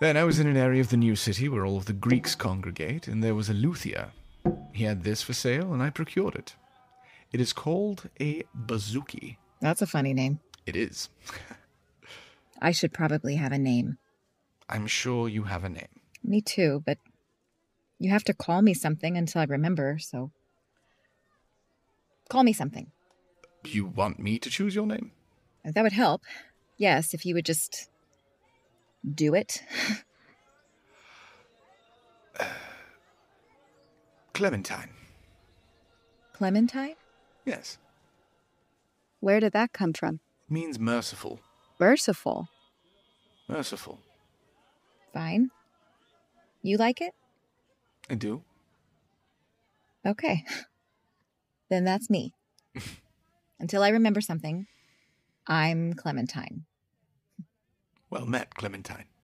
Then I was in an area of the new city where all of the Greeks congregate, and there was a luthier. He had this for sale, and I procured it. It is called a bouzouki. That's a funny name. It is. I should probably have a name. I'm sure you have a name. Me too, but you have to call me something until I remember, so. Call me something. You want me to choose your name? That would help. Yes, if you would just do it. Clementine. Clementine? Yes. Where did that come from? Means merciful. Merciful. Merciful. Fine. You like it? I do. Okay. Then that's me. Until I remember something, I'm Clementine. Well met, Clementine.